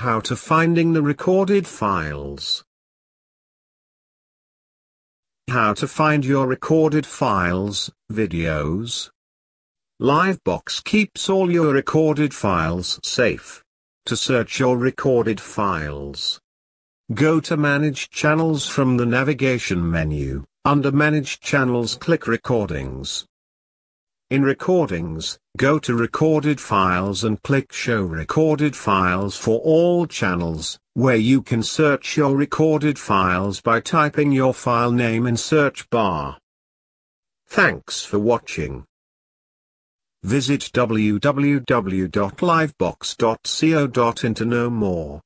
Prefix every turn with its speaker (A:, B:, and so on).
A: How to finding the recorded files. How to find your recorded files, videos. Livebox keeps all your recorded files safe. To search your recorded files, go to Manage Channels from the navigation menu. Under Manage Channels click Recordings. In Recordings, go to Recorded Files and click Show Recorded Files for all channels, where you can search your recorded files by typing your file name in search bar. Thanks for watching. Visit www.livebox.co.in to know more.